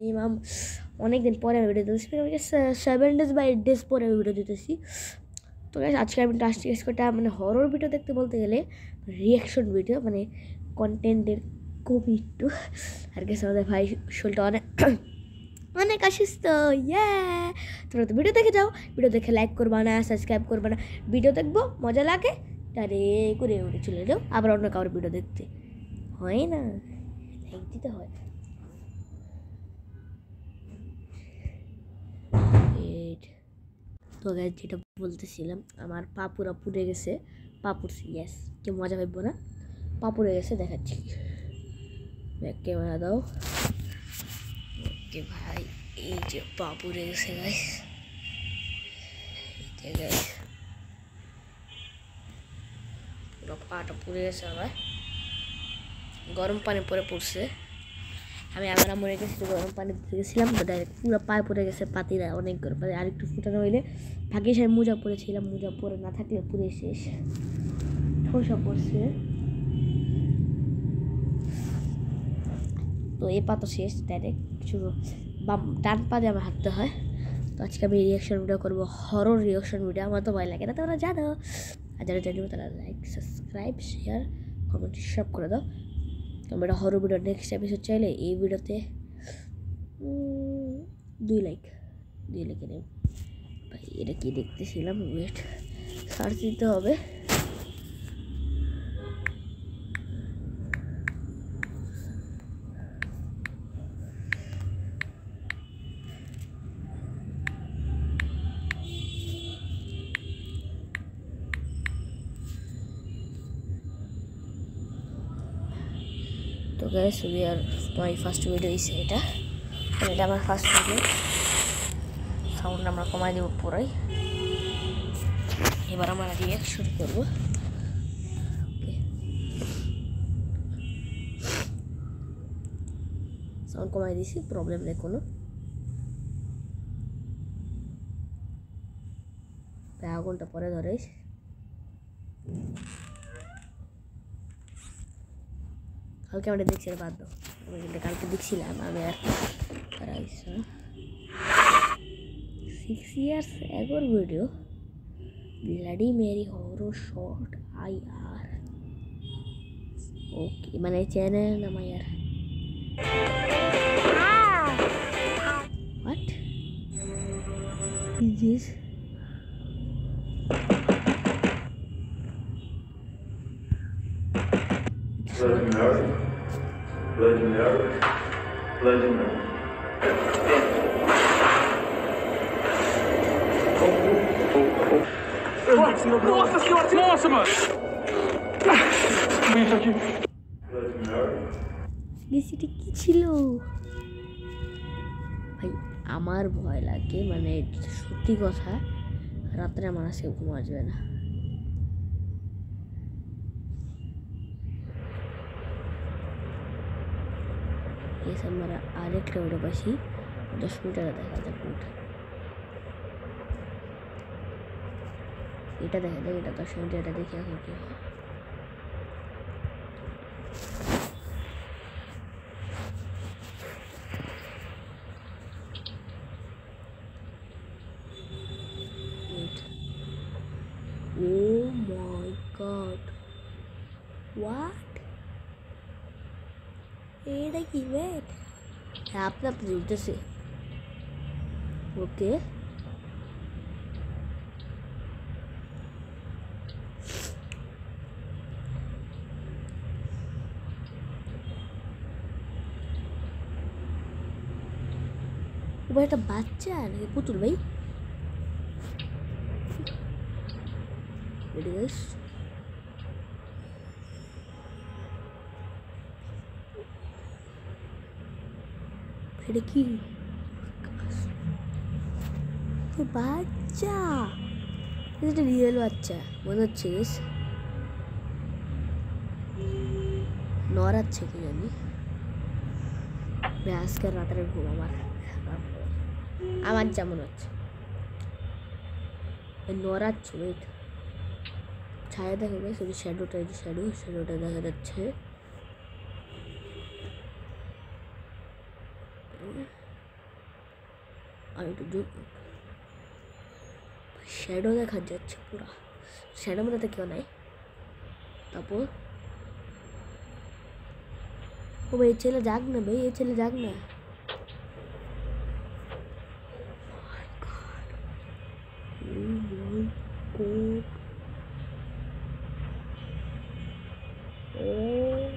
Minimum অনেক দিন পরে আমি ভিডিও দিতেছি সেভেন ডেজ বা এইট ডেজ পরে আমি ভিডিও দিতেছি। তো আজকে আমি টাস্ট কটা মানে হরর ভিডিও দেখতে বলতে গেলে রিয়াকশন ভিডিও মানে কন্টেন্টের খুবই একটু। আর গেছে আমাদের ভাই শোলটা অনেক অনেক অসুস্থ ইয়ে তোমরা তো ভিডিও দেখে যাও। ভিডিও দেখে লাইক করবা না সাবস্ক্রাইব করবা না। ভিডিও দেখব, মজা লাগে, তারে করে উঠে চলে যাও আবার অন্য কারোর ভিডিও দেখতে। হয় না? লাইক দিতে হয় Wait. তো গাছ যেটা বলতেছিলাম, আমার পা পুরো পুড়ে গেছে। পা পুড়ছে ইয়েস কেউ মজা পাইব না। পা পুড়ে গেছে, দেখাচ্ছি। ব্যাক ক্যামেরা দাও। ওকে ভাই, এই যে পা পুড়ে গেছে গাইস পুরো পাটা পুড়ে গেছে আমার। গরম পানি পরে পড়ছে। আমি আবার মরে গেছি গরম পানি দিতে গেছিলাম ডাইরেক্ট পুরো পায়ে পড়ে গেছে পাতিরা অনেক গরম পানি। আর একটু ফুটানো হইলে ভাগ্যে সে মোজা পরেছিলাম, মোজা পরে না থাকলে পুরে শেষ। ঠোসা পড়ছে তো এই পা তো শেষ ডাইরেক্ট শুধু বাম, ডান পা দিয়ে আমার হাঁটতে হয়। তো আজকে আমি রিয়াকশন ভিডিও করব হরর রিয়াকশন ভিডিও আমার তো ভয় লাগে না তো তোমরা জানো। আর যারা জানিও তারা লাইক সাবস্ক্রাইব শেয়ার কমেন্ট সব করে দাও। তোমরা হরর ভিডিও নেক্সট এপিসোড চাইলে এই ভিডিওতে দুই লাইক দুই লাইকে নেব ভাই এটা কি দেখতেছিলাম ওয়েট সার্চ দিতে হবে তো guess we are my first video is এটা। এটা আমার ফার্স্ট ভিডিও সাউন্ড আমরা কমাই দেবো পুরাই। এবার আমরা রিয়াক্ট শুরু করব। সাউন্ড কমাই দিছি প্রবলেম নেই কোনো। প্রায় আগুনটা পরে ধরেস কালকে আমরা দেখছি আর বাদ দাও। আমি কিন্তু কালকে দেখছিলাম আমি আর Raisa six years এগোর video bloody Mary horror short I R okay মানে চ্যানেল নাম I R what is this Bloody Mary. Bloody Mary. Bloody Mary. Nossa senhora, nossa, mano! Isso aqui. Bloody Mary. কি ছিল ভাই আমার ভয় লাগে মানে সত্যি কথা রাত্রে আমার আজকে ঘুম আসবে না এসে আমরা আরেকটা ওটা পাশি দশ মিটারে দেখা যাক ওটা এটা দেখা যাক এটা দশ মিনিট এটা দেখে এখন কি হয় Wait. Oh my god. What? এটা কি ওয়েট আপনি আপনি উঠতেছে ওকে ও ভাই একটা বাচ্চা নাকি পুতুল ভাই Ready guys? এটা কি ও বাচ্চা এটা রিয়েল বাচ্চা মনে হচ্ছে বেশ নড়াচ্ছে কি জানি আজকের রাতের ঘুম আমার খারাপ। আমার যেমন হচ্ছে নড়াচ্ছে ওয়েট ছায়া দেখা যায় শুধু শ্যাডোটা এই যে শ্যাডো শ্যাডোটা দেখা যাচ্ছে আর একটু জুম শ্যাডো দেখা যাচ্ছে পুরো। শ্যাডো তো কেউ নাই। তারপর? ও ভাই ছেলে যাক না ভাই এই ছেলে যাক না। Oh.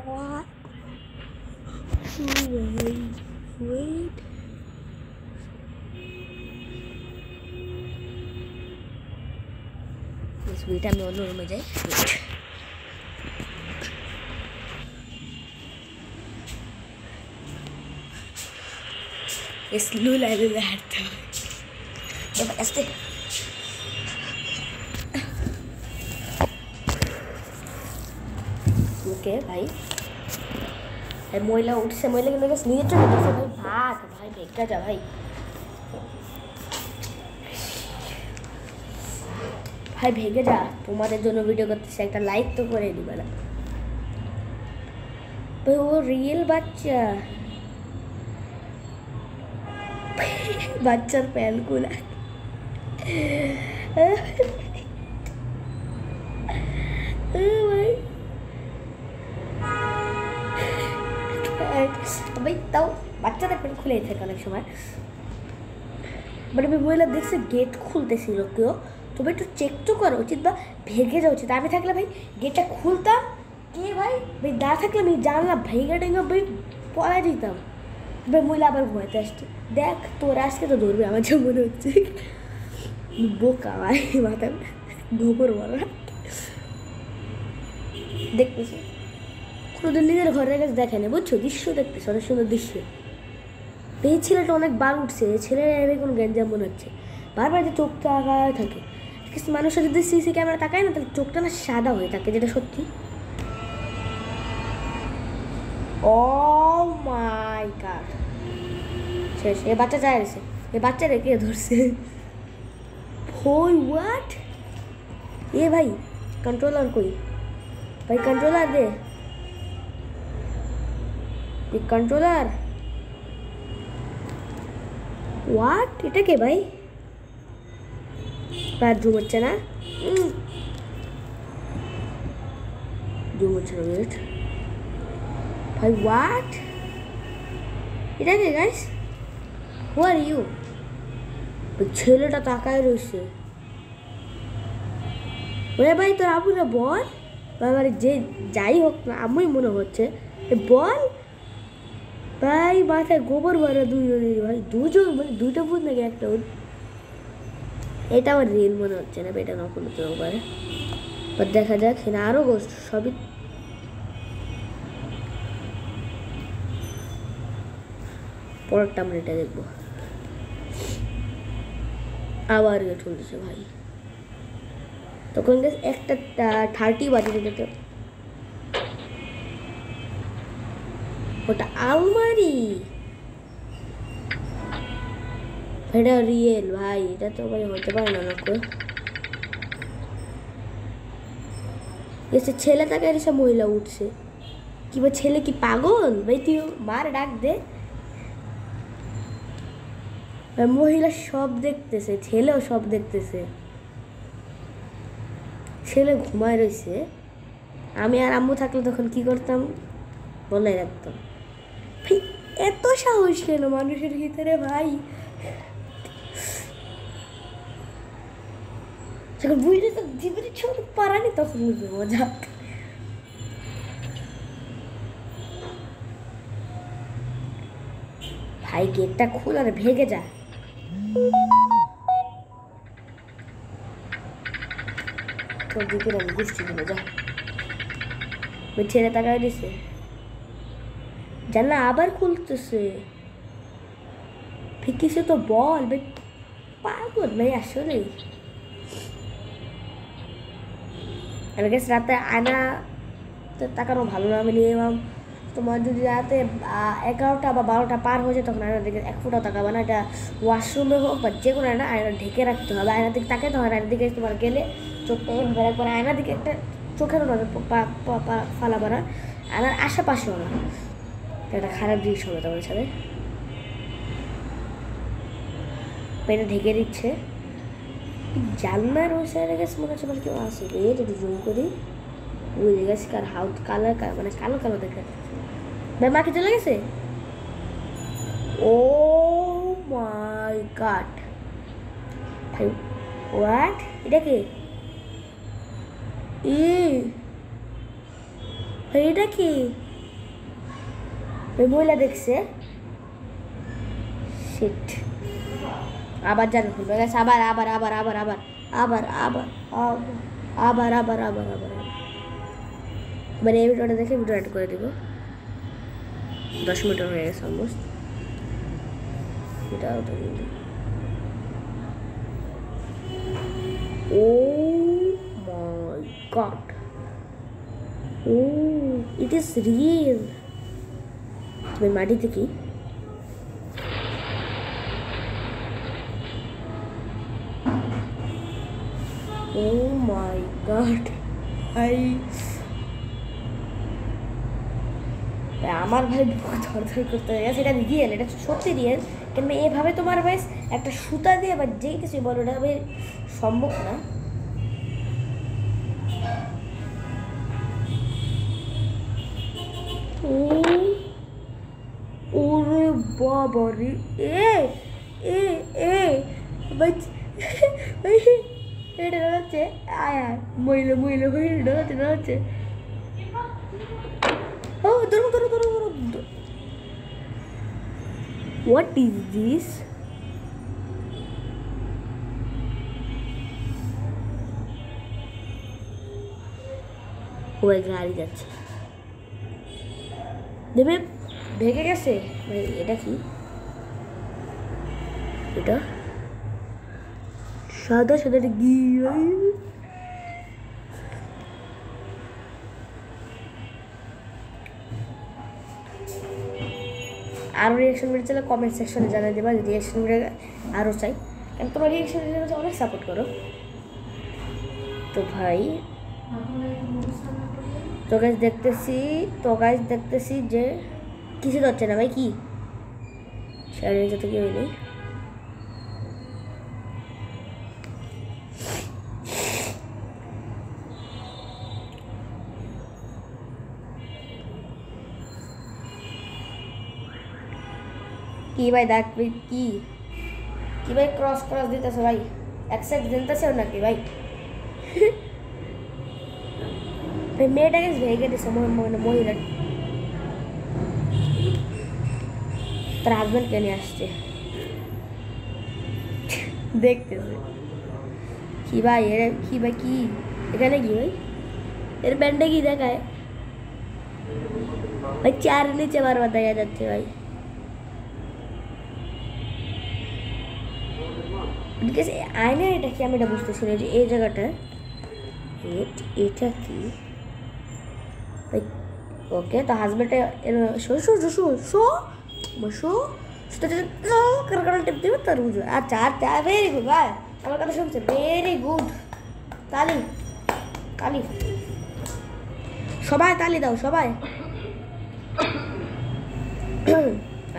Oh? Wait, wait. Yes, wait, আমি অন্য রুমে যাই Wait. স্লো লাইনে হাঁটতে হবে এবার আস্তে ওকে ভাই এই মহিলা উঠছে মহিলা কিন্তু বেশ নিজের চোখে দেখছে ভাই ভাগ ভাই ভেগা যা ভাই ভাই ভেঙে যা। তোমাদের জন্য ভিডিও করতেছে। একটা লাইক তো করে দিবে না। ভাই, ও রিয়েল বাচ্চা। বাচ্চার প্যালগুলা ভাই। তাও বাচ্চাদের প্যান্ট খুলে থাকে অনেক সময়। মানে মহিলা দেখছে গেট খুলতেছিল কেউ। তবে একটু চেক তো করা, উচিত বা ভেঙে যাওয়া উচিত। আমি থাকলে ভাই গেটটা খুলতাম কে ভাই ভাই দা থাকলে আমি জানলাম ভেঙে টেঙে ভাই পড়া দিতাম ভাই মহিলা আবার ঘুমাইতে আসছে। দেখ, তোর আজকে তো ধরবে আমার যে মনে হচ্ছে। বোকা ভাই মাথা গোবর বলা দেখতেছি। কোনোদিন নিজের ঘরের কাছে দেখে না বুঝছ? দৃশ্য দেখতেছে, অনেক সুন্দর দৃশ্য। এই ছেলেটা অনেক বার উঠছে ছেলের কোনো গ্যাঞ্জাম মনে হচ্ছে। বারবার যে চোখ থাকে। মানুষের যদি সিসি ক্যামেরা তাকায় না, তাহলে চোখটা না সাদা হয়ে থাকে, যেটা সত্যি। ও মাই গড শেষ, এ বাচ্চা যায় গেছে এ বাচ্চা রেখে ধরছে? ভই হোয়াট এ ভাই কন্ট্রোলার কই? ভাই কন্ট্রোলার দে। কন্ট্রোলার হোয়াট এটা কে ভাই? জুম হচ্ছে না? হচ্ছে না ওয়েট ভাই হোয়াট এটা কে গাইস হু আর ইউ ছেলেটা তাকায় রয়েছে। ওরে ভাই, তোর আবুরা বল। বাবারে যে যাই হোক না আমি মনে হচ্ছে। বল। ভাই, মাথায় গোবর ভরা দুজনের ভাই, দুজন মানে দুটো ভূত নাকি একটা এটা আমার রিল মনে হচ্ছে না, এটা নকল হতে পারে। দেখা যাক, এখানে আরও গোষ্ঠ সবই পরেরটা আমরা এটা দেখব। আবার গেট খুলতেছে ভাই। তখন গেছে একটা থার্টি বাজে যেতে ওটা আলমারি। এটা রিয়েল ভাই এটা তো ভাই হতে পারে না এসে ছেলে এসে মহিলা উঠছে কি বা ছেলে কি পাগল ভাই তুই মার ডাক দে মহিলা সব দেখতেছে ছেলেও সব দেখতেছে ছেলে ঘুমায় রয়েছে আমি আর আম্মু থাকলে তখন কি করতাম বলে রাখতাম এত সাহস কেন মানুষের ভিতরে ভাই যখন তো জীবনে ছোট পারানি তখন মজা ভাই গেটটা খুল আর ভেগে যা তোর দিকে আমি দিলে যা ওই ছেলে তাকায় দিছে জানলা আবার খুলতেছে ফিকিসে তো বল ভাই পাগল ভাই আসলে গেছে রাতে আয়না তো তাকানো ভালো না নিয়ে এলাম। তোমার যদি রাতে এগারোটা বা বারোটা পার হয়ে যায়, তখন আয়না দিকে এক ফুটাও তাকাবে না। এটা ওয়াশরুমে হোক বা যে কোনো আয়না আয়না ঢেকে রাখতে হবে। আয়নার দিকে তাকাতে হয় আয়নার দিকে তোমার গেলে চোখটা এভাবে একবার আয়নার দিকে একটা না পা- পা- ফালাবে না। আয়নার আশেপাশেও না। এটা খারাপ জিনিস হবে তোমার সাথে। পেনে ঢেকে দিচ্ছে। জানলার ওই সাইডে গেছে মনে হচ্ছে মানে কেউ আসবে যদি জুম করি বুঝে গেছে কার হাউট কালার মানে কালো কালো দেখা। ভাই মাকে চলে গেছে? ও মাই গড হোয়াট এটা কে? ই এটা কি? ওই মহিলা দেখছে। শিট আবার জানো খুলবে গেছে আবার আবার আবার আবার আবার আবার আবার আবার আবার আবার আবার আবার মানে এই ভিডিওটা দেখে ভিডিও অ্যাড করে দিব দশ মিনিট হয়ে গেছে অলমোস্ট এটাও তো কিন্তু ও my god oh it is real তুমি মাটিতে কি ও মাই গড আই। আমার ভাই ধরধর করতে হয়ে গেছে, এটা রিয়েল এটা সত্যি রিয়েল কিন্তু এভাবে তোমার ভাই একটা সুতা দিয়ে বা যেই কিছু বলো, এটা সম্ভব না। ওরে বাবা রে এ এ এ বাচ এটা হচ্ছে আয় আয় মহিলা মহিলা মহিলা হচ্ছে না হচ্ছে ও ধরো ধরো ধরো ধরো হোয়াট ইজ দিস ওই গাড়ি যাচ্ছে দেবে ভেঙে গেছে ভাই এটা কি এটা সাদা সাদা ভাই। আরও রিয়াকশন ভিডিও চাইলে কমেন্ট সেকশনে জানিয়ে দেবা রিয়াকশন ভিডিও আরও চাই। কারণ তোমার রিয়াকশন ভিডিও অনেক সাপোর্ট করো। তো ভাই, তো গাছ দেখতেছি, তো গাছ দেখতেছি যে, কিছু হচ্ছে না ভাই, কি? শাড়ির যাতে কি হয়নি? की भाई दैट विल की? की भाई क्रॉस क्रॉस देते से भाई। एक्स एक्स से ना की भाई। भाई मेड अगेंस्ट वेगेट इज़ समवन मोन मोहिरट तर हस्बैंड के लिए আসছে দেখতেছে কি ভাই এর কি ভাই কি এখানে কি ভাই এর ব্যান্ডে কি है। भाई, चार नीचे মারবা बताया जाते भाई। বিকজ আয়না এটা কি, আমি এটা বুঝতেছি না যে এই জায়গাটা এটা কি? ওকে তো হাজব্যান্ডে show show show show show show বুঝবে। আচ্ছা ভেরি গুড ভাই শুনছে ভেরি গুড তালি তালি। সবাই তালি দাও, সবাই।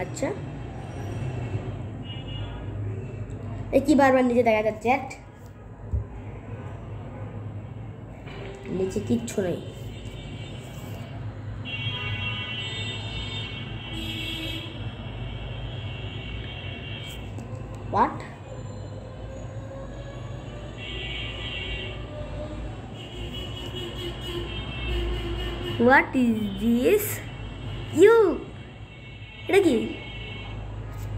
আচ্ছা। एक ही बार बार नीचे जाएगा चैट। नीचे কিচ্ছু नहीं। What what is this you এটা কি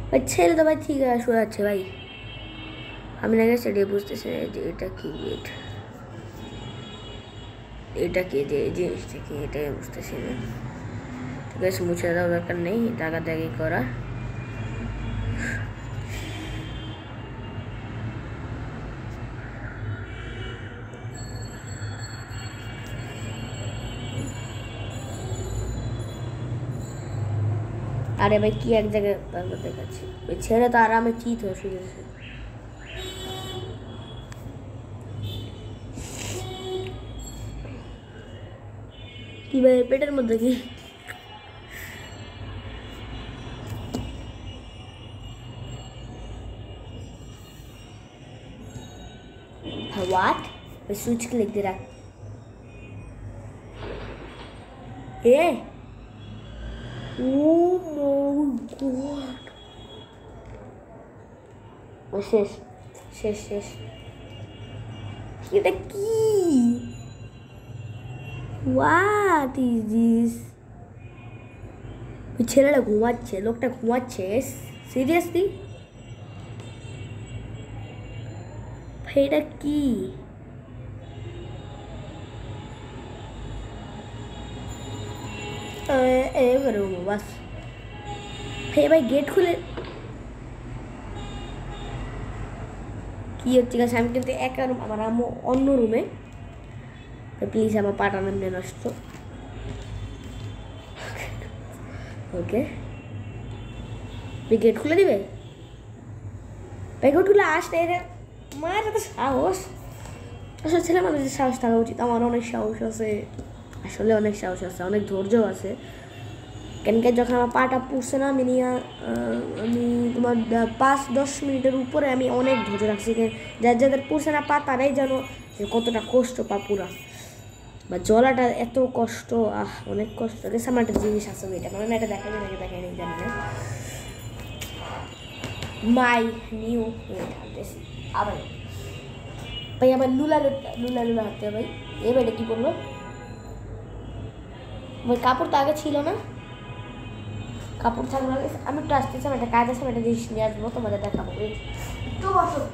ভাই ছেলে তো ভাই ঠিক আছে আমি না গেছি এটা বুঝতেছি না যে এটা কি এটা এটা কি যে এই জিনিসটা কি এটাই বুঝতেছি না ঠিক আছে মুছে দেওয়া দরকার নেই টাকা দাগি করা আরে ভাই কি এক জায়গায় বারবার দেখাচ্ছি ওই ছেলে তো আরামে চিত হয়ে শুয়েছে भाई पेटर मत लगे। हाँ, वाट सूच के लिख रहा। ए ओ नो गॉड ओ शेष शेष शेष ये oh तो की হোয়াট ইজ দিস ওই ছেলেটা ঘুমাচ্ছে লোকটা ঘুমাচ্ছে সিরিয়াসলি এটা কি এবার বাস হে ভাই গেট খুলে কি হচ্ছে গেছে আমি কিন্তু একা room, আমার আম্মু অন্য রুমে প্লিজ আমার পাটা নামলে নষ্ট। ওকে তুই গেট খুলে দিবে? খুলে আসলে এরা মায়ের এত সাহস। আসলে ছেলে মানুষের সাহস থাকা উচিত। আমার অনেক সাহস আছে। আসলে অনেক সাহস আছে, অনেক ধৈর্য আছে। কেনকে যখন আমার পাটা পুষছে না, আমি নিয়ে আমি তোমার পাঁচ, দশ মিনিটের উপরে আমি অনেক ধৈর্য রাখছি। কে- যার যাদের পুষছে না পা তারাই জানো যে কতটা কষ্ট পা পুরা। বা জলাটা এত কষ্ট, আহ, অনেক কষ্ট। দেশ আমার একটা জিনিস আছে এটা মানে এটা দেখা যায় নাকি দেখা নেই জানি না। মাই নিউ হাঁটতেছি আবার ভাই আবার লুলা লুলা- লুলা হাঁটতে ভাই। এবার এটা কী করল? ভাই, কাপড় তো আগে ছিল না। কাপড় থাকলে আমি একটু আসতেছিলাম একটা কাজ আছে, আমি একটা জিনিস নিয়ে আসব, তোমাদের দেখাবো। তো বসো।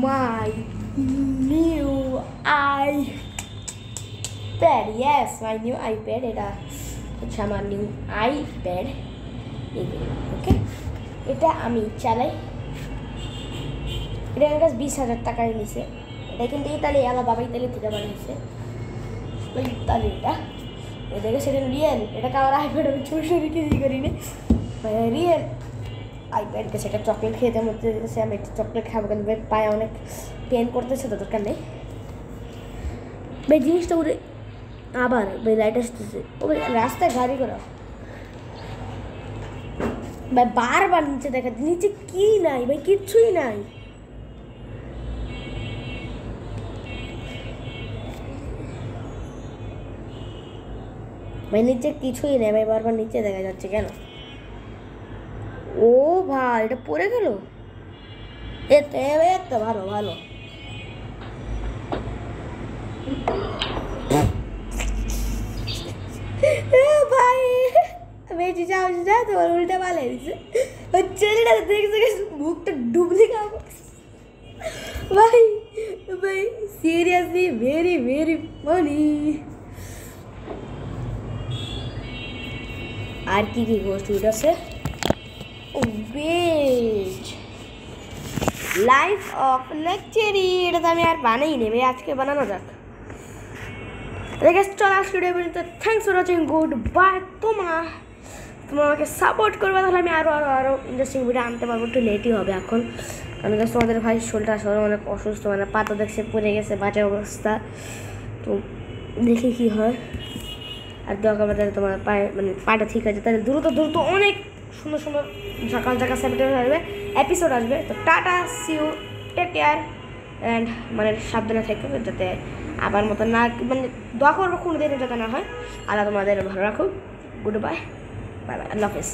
My new iPad. Yes, my new iPad. এটা হচ্ছে আমার নিউ আইপ্যাড ওকে এটা আমি চালাই এটা আমার কাছে বিশ হাজার টাকায় নিছে এটা কিন্তু ইতালি আমার বাবা ইতালি থেকে বানিয়েছে ইতালি এটা এটাকে সেটা রিয়েল এটা কারোর আইপ্যাড আমি চুরি চুরি কিছুই করিনি রিয়েল আইপ্যাডকে সেটা চকলেট খেতে মধ্যে সে আমি একটু চকলেট খাব কিন্তু পায়ে অনেক পেন করতেছে তো দরকার নেই। ভাই জিনিসটা উড়ে আবার ভাই লাইট আসতেছে। ও ভাই রাস্তায় গাড়ি করা ভাই বারবার নিচে দেখা, নিচে কি নাই ভাই? কিচ্ছুই নাই। ভাই নিচে কিছুই নেই, ভাই বারবার নিচে দেখা যাচ্ছে কেন? ও ভাই এটা পড়ে গেল? এ তো এ তো ভালো ভালো। এ ভাই বেশি যাও যা তোমার উল্টা পালে দিছে। ওই ছেলেটা দেখছে গেছে, মুখটা ডুবলি খাব। ভাই ভাই সিরিয়াসলি ভেরি ভেরি ফানি আর কি কি গোষ্ঠ আছে বেজ লাইফ অফ লেকচারি এটা তো আমি আর বানাই নেবে আজকে বানানো যাক। রেখে চল আজকে ভিডিও পর্যন্ত। Thanks for watching good bye তোমরা তোমরা আমাকে সাপোর্ট করবে, তাহলে আমি আরও আরও আরও ইন্টারেস্টিং ভিডিও আনতে পারব। একটু লেটই হবে এখন। কারণ জাস্ট তোমাদের ভাই শোলটা আসলে অনেক অসুস্থ মানে পাতা দেখছে, পড়ে গেছে, বাজে অবস্থা। তো দেখি কি হয়। আর দরকার তোমার পায়ে মানে পাটা ঠিক আছে তাহলে দ্রুত দ্রুত অনেক সুন্দর সুন্দর সকাল ঝাঁকা স্যাপিটার আসবে এপিসোড আসবে। তো tata see you take care and মানে সাবধানে থাকবে যাতে আবার মতো না মানে দোয়া করব কোনো দিন যাতে না হয়। আল্লাহ তোমাদের ভালো রাখুক। গুড বাই বাই বাই আল্লাহ হাফেজ।